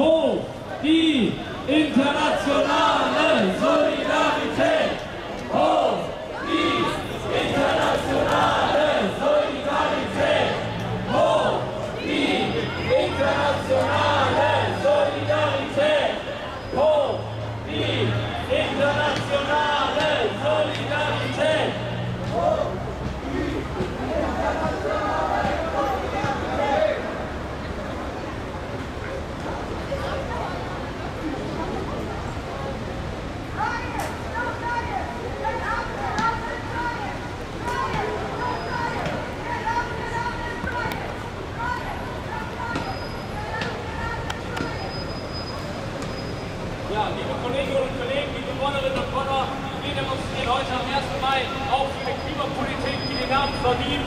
hoch die internationale Solidarität! Heute am 1. Mai auch für eine Klimapolitik, die den Namen verdient.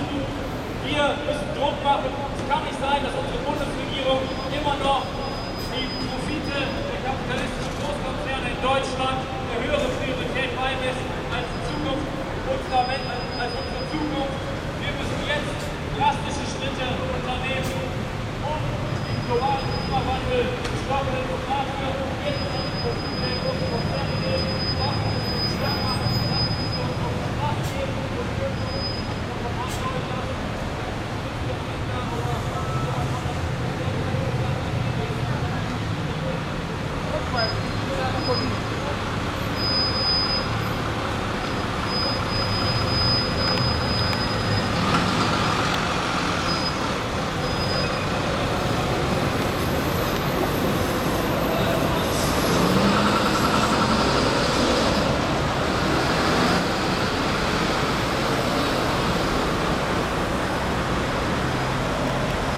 Wir müssen Druck machen. Es kann nicht sein, dass unsere Bundesregierung